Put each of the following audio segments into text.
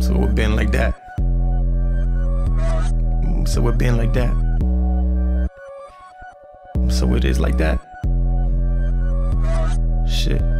So it been like that. So it been like that. So it is like that. Shit.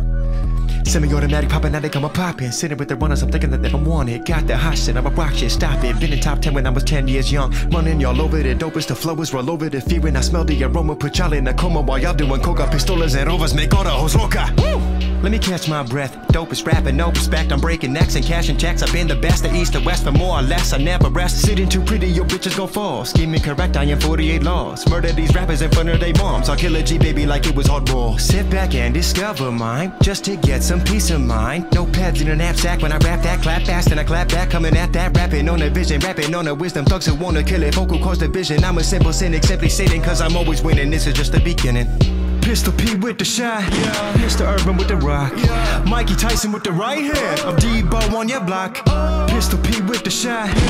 Semi-automatic popping, now they come a popping. Sitting with the runners, I'm thinking that they don't want it. Got the hot shit, I'm a rock shit, stop it. Been in top 10 when I was 10 years young. Running y'all over the dopest, the flowers roll over the fear, and I smell the aroma. Put y'all in a coma while y'all doing coca, pistolas and rovers, make all the hoes loca. Let me catch my breath. Dopest rapping, no respect. I'm breaking necks and cashing checks. I've been the best, the east, the west, for more or less. I never rest. Sitting too pretty, your bitches gon' fall. Scheming correct, I am 48 laws. Murder these rappers in front of their moms. I'll kill a G baby like it was hard raw. Sit back and discover mine, just to get some peace of mind. No pads in a knapsack when I rap that. Clap fast and I clap back, coming at that. Rapping on a vision, rapping on a wisdom. Thugs who wanna kill it, vocal cause division. I'm a simple cynic, simply sitting cause I'm always winning. This is just the beginning. Pistol P with the shot, yeah. Mr. Urban with the rock, yeah. Mikey Tyson with the right hand. I'm Debo on your block. Oh. Pistol P with the shot, yeah.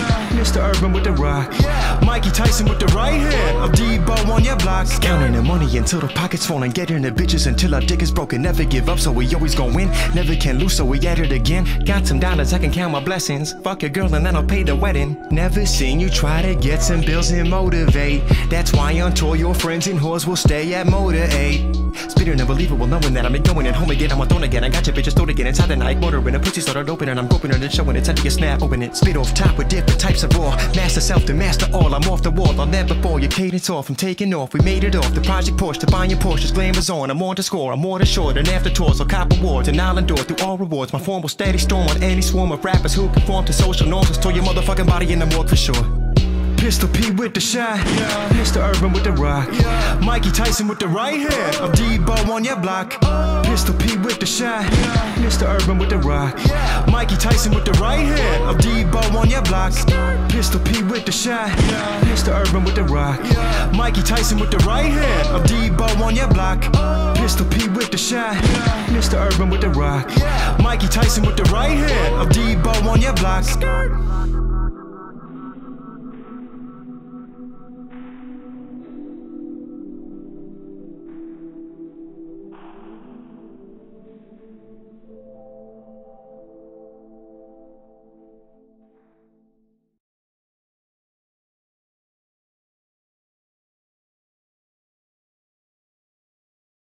Mr. Urban with the rock, yeah. Mikey Tyson with the right hand. I'm Debo on your block. Counting the money until the pockets falling, getting the bitches until our dick is broken. Never give up, so we always gon' win. Never can lose, so we at it again. Got some dollars, I can count my blessings. Fuck your girl and then I'll pay the wedding. Never seen you try to get some bills and motivate. That's why on tour your friends and whores will stay at Motor 8. Unbelievable, knowing that I'm going and home again. I'm on throne again. I got your bitches thrown again inside the night motor. When a pussy started opening. I'm groping her and showing it. Time to get snap, open it. Spit off top with different types of raw. Master self to master all. I'm off the wall. I'll never fall. Your cadence off. I'm taking off. We made it off. The project Porsche to buying Porsches. Glamour's on. I'm on to score. I'm more than short. And after tours, I'll cop awards. And I'll endure through all rewards. My form will steady storm on any swarm of rappers who conform to social norms. Store your motherfucking body in the morgue for sure. Pistol P with the shot, yeah. Mr. Urban with the rock, yeah. Mikey Tyson with the right hand. I'm Debo on your block. Pistol P with the shot, yeah. Mr. Urban with the rock, yeah. Mikey Tyson with the right hand. I'm Debo on your block. Pistol P with the shot. Mr. Urban with the rock. Mikey Tyson with the right hand. I'm Debo on your block. Pistol P with the shot. Mr. Urban with the rock. Mikey Tyson with the right hand. I'm Debo on your block.